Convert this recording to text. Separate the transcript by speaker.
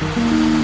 Speaker 1: Mm-hmm.